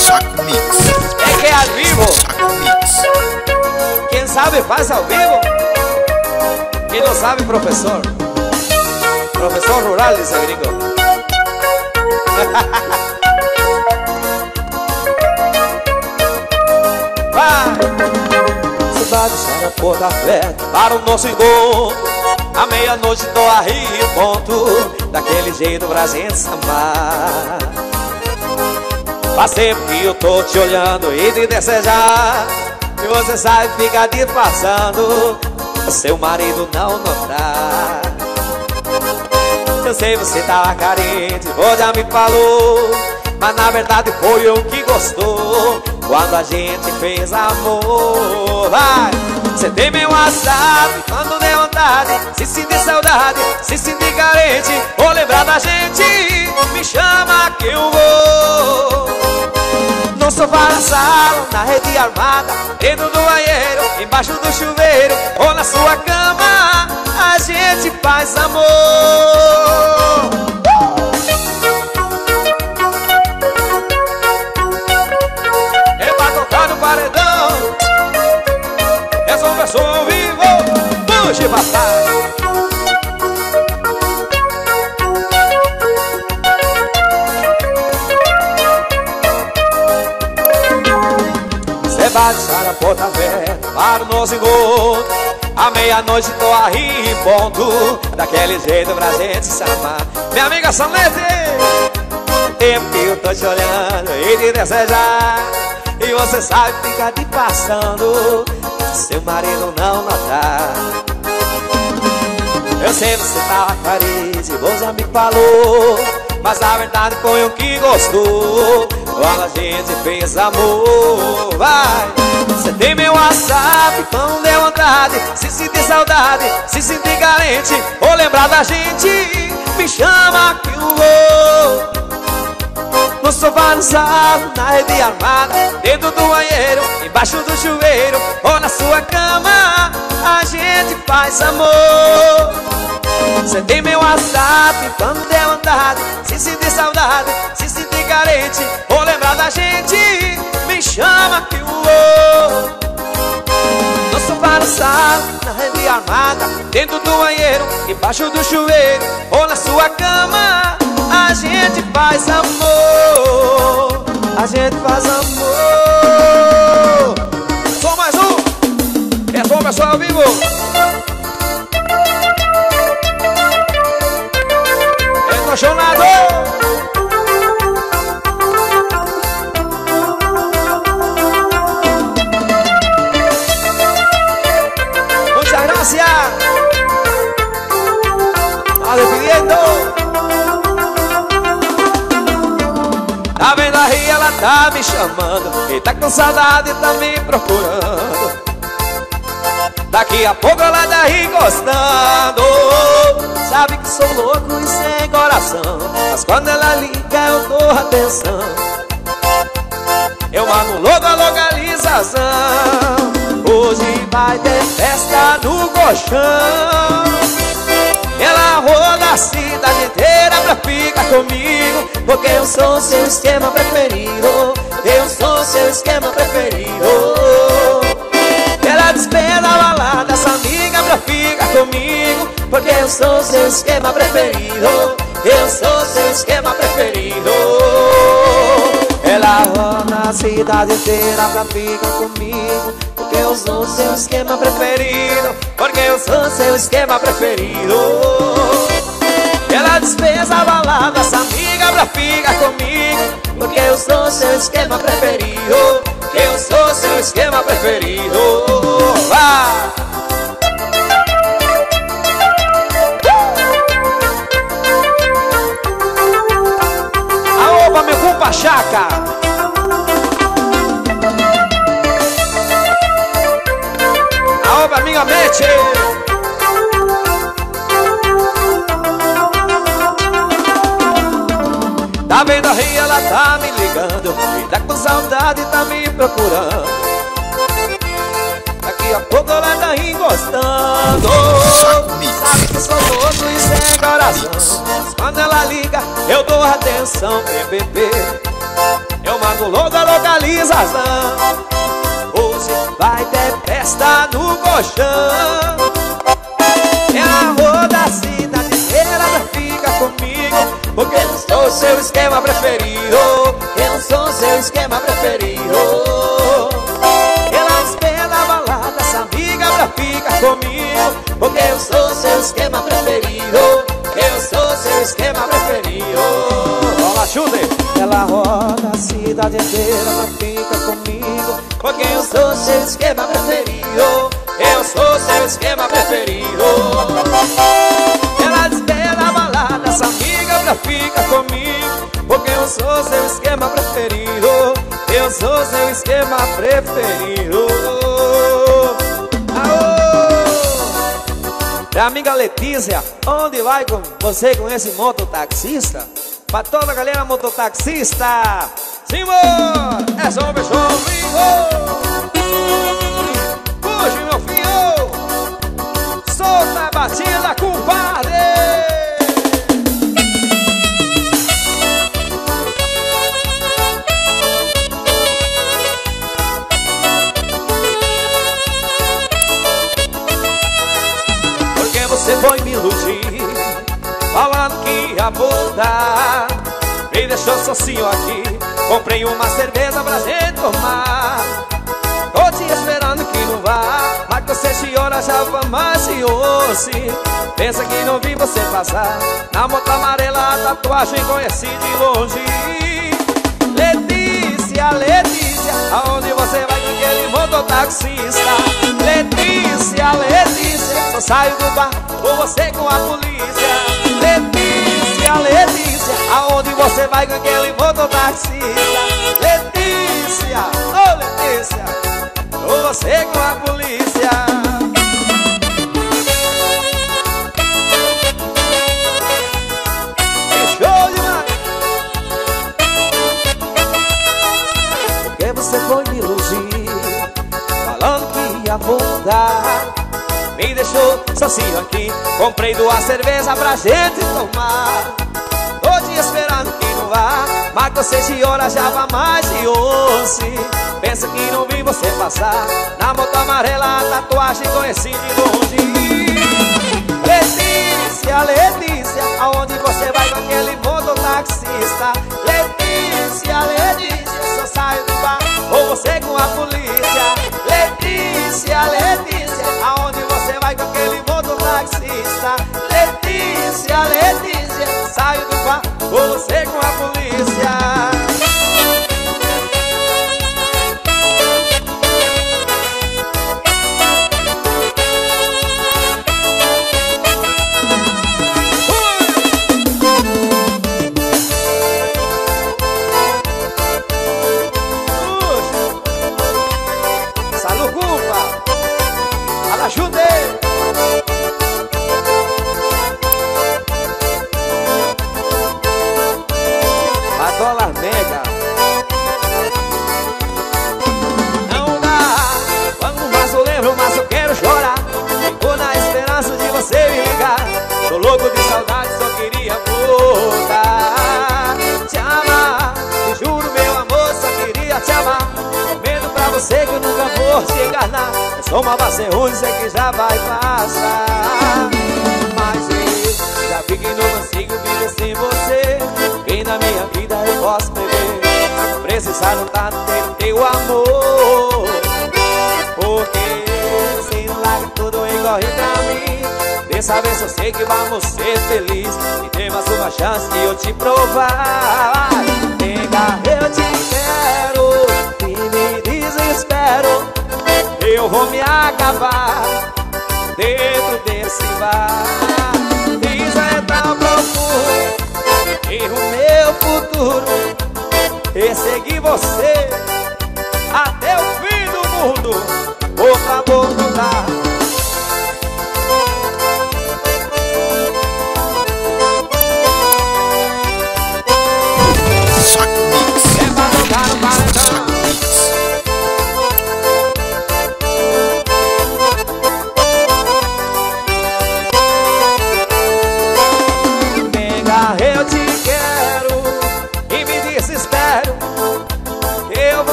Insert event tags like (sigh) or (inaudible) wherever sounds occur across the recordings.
Saco Mix. É que é ao vivo. Saco Mix. Quem sabe faz ao vivo. Quem não sabe, professor. Professor rural, dice gringo. (laughs) Vai! Você vai deixar a porta aberta para o nosso encontro. À meia-noite tô aí em ponto. Daquele jeito pra gente se amar. Faz tempo que eu tô te olhando e te desejar. E você sabe ficar disfarçando Seu marido não notar. Eu sei você tava carente, você já me falou. Mas na verdade foi eu que gostou Quando a gente fez amor. Vai! Você tem meu WhatsApp quando der vontade Se sentir saudade, se sentir carente Ou lembrar da gente. Me chama que eu vou armada Dentro do banheiro, embaixo do chuveiro Ou na sua cama A gente faz amor. É pra tocar no paredão Essa versão ao vivo Puxa, papai Você vai deixar a porta aberta para o nosso encontro À meia-noite tô aí em ponto Daquele jeito pra gente se amar. Minha amiga Salete eu tô te olhando e te desejar. E você sabe ficar te passando Seu marido não notar eu sei você tava carente, você já me falou Mas na verdade foi o que gostou Quando a gente fez amor Vai! Você tem meu WhatsApp, então dê vontade. Se sentir saudade, se sentir carente Ou lembrar da gente. Me chama que eu vou. No sofá no salão, na rede armada Dentro do banheiro, embaixo do chuveiro Ou na sua cama A gente faz amor. Você tem meu WhatsApp Quando der vontade. Se sentir saudade, se sentir carente da gente Me chama que vou. No sofá no salão, na rede armada Dentro do banheiro, embaixo do chuveiro Ou na sua cama A gente faz amor A gente faz amor. Só mais um É bom pessoal vivo me chamando. E tá com saudade, tá me procurando. Daqui a pouco ela tá aí gostando. Sabe que sou louco e sem coração. Mas quando ela liga, eu dou atenção. Eu mando logo a localização Hoje vai ter festa no colchão Ela roda a cidade inteira pra ficar comigo Porque eu sou seu esquema preferido Eu sou seu esquema preferido. Ela despeda a balada, essa amiga pra ficar comigo Porque eu sou seu esquema preferido. Eu sou seu esquema preferido. Ela roda a cidade inteira pra ficar comigo Porque eu sou seu esquema preferido Porque eu sou seu esquema preferido Ela despesa a balada, essa amiga pra ficar comigo. Porque eu sou seu esquema preferido Porque eu sou seu esquema preferido. Meu culpa chaca! Aô, pra minha mente Tá vendo aí, ela tá me ligando. E tá com saudade, tá me procurando. Daqui a pouco ela tá encostando. Sabe que sou louco e sem coração. Mas Quando ela liga, eu dou atenção, bebê Eu mando logo a autorização Hoje vai ter festa no colchão. Roda a cidade inteira pra ficar comigo Porque sou seu esquema preferido. Eu sou seu esquema preferido. Ela espera a balada, essa amiga pra ficar comigo. Porque eu sou seu esquema preferido. Eu sou seu esquema preferido. Rola, chute! Ela roda a cidade inteira pra ficar comigo. Porque eu sou seu esquema preferido. Eu sou seu esquema preferido ficar comigo Porque eu sou seu esquema preferido. Eu sou seu esquema preferido. Amiga Letícia, onde vai com você com esse mototaxista? Pra toda a galera mototaxista! Simão, é só um beijo Puxa meu filho Comprei uma cerveja pra gente tomar. Tô te esperando que não vá Mas que você se horas já vai mais e osse Pensa que não vi você passar Na moto amarela a tatuagem conheci de longe. Letícia, Letícia Aonde você vai com aquele mototaxista? Letícia, Letícia Só saio do bar ou você com a polícia. Letícia, Letícia Aonde você vai com aquele mototaxista Letícia, ô oh, Letícia Ou você com a polícia. Show demais Porque você foi me iludir Falando que ia voltar. Me deixou sozinho aqui Comprei duas cervejas pra gente tomar vá Mas você de horas já vai mais de onze. Pensa que não vi você passar. Na moto amarela a tatuagem conheci de longe. Letícia, Letícia Aonde você vai com aquele mototaxista Letícia, Letícia Só saio do bar ou você com a polícia? Letícia, Letícia Aonde você vai com aquele mototaxista Letícia, Letícia Saio do bar você com a polícia base ruim, sei que já vai passar. Mas eu já vi que não consigo viver sem você. E na minha vida eu posso beber? Precisar não tá ter teu amor. Porque não larga tudo e corre pra mim. Dessa vez eu sei que vamos ser felizes. E tem mais uma chance de eu te provar. Nega, eu te quero. E me desespero Eu vou me acabar Dentro desse bar. Isso é tão profundo E o meu futuro. É seguir você Até o fim do mundo. Por favor, não dá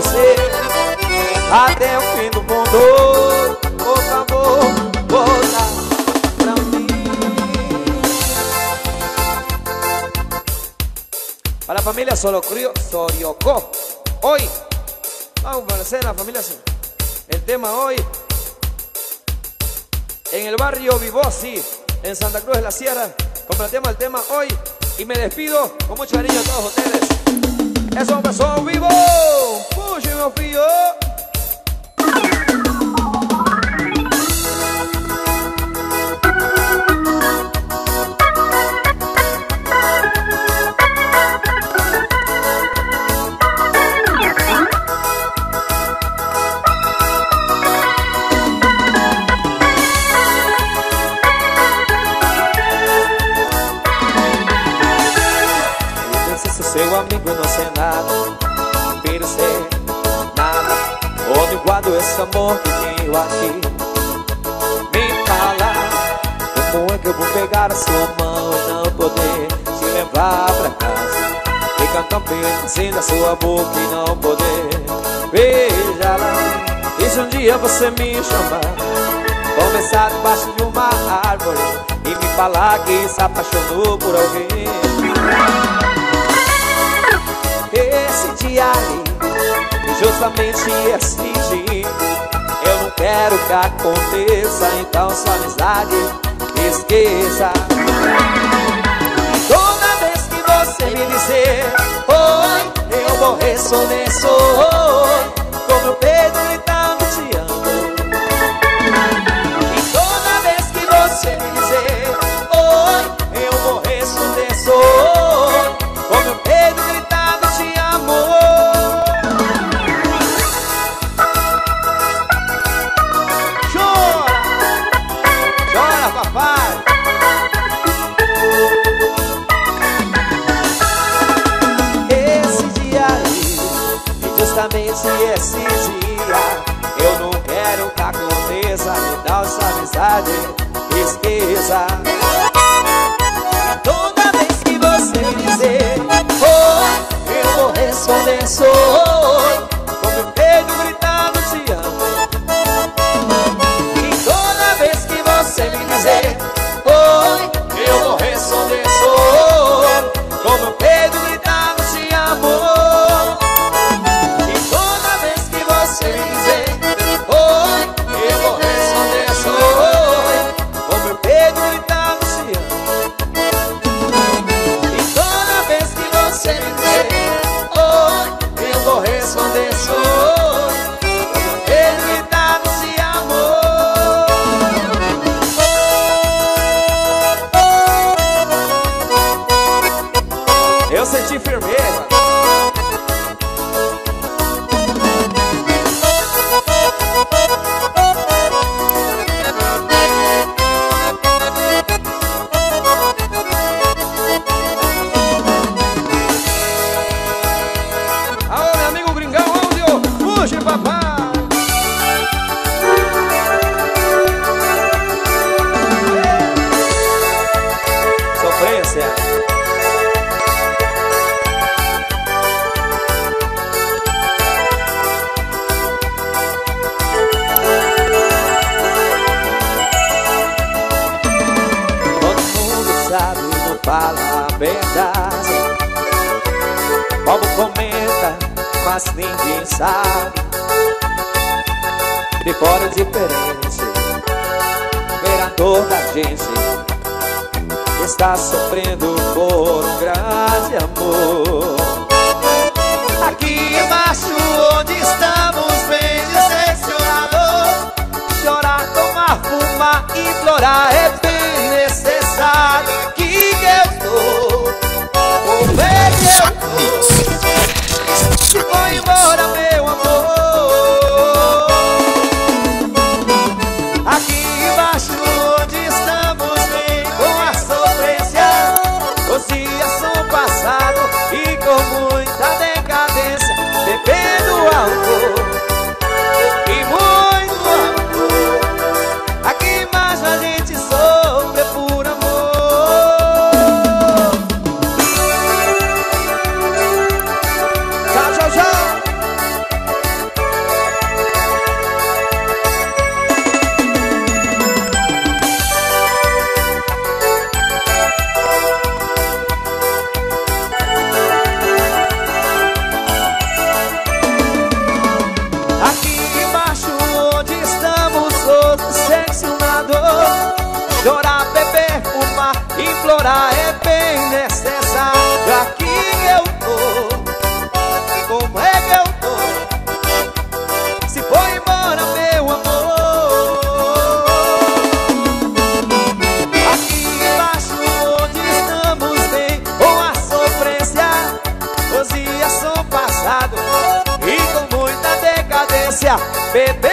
você até o fim do mundo. Por favor, volta pra mim. Para a família Soriocó, hoje vamos aparecer a família El tema hoy en el barrio Vivosi, en Santa Cruz de la Sierra. Compartimos el tema hoy y me despido con mucho cariño a todos ustedes. Es un beso vivo, Guardo esse amor que tenho aqui Me fala Como é que eu vou pegar a sua mão E não poder te levar pra casa. Fica tão bem da sua boca e não poder lá E se um dia você me chamar Conversar debaixo de uma árvore E me falar que se apaixonou por alguém. Esse dia aí justamente esse Eu não quero que aconteça Então sua amizade esqueça. Toda vez que você me dizer Oi, eu vou responder Oi, com meu peito fora é Ver a dor da gente. Está sofrendo por um grande amor. Aqui embaixo onde estamos bem decepcionados Chorar, tomar, fumar, implorar é bem necessário que eu Vou ver que eu tô Vou embora meu Bebê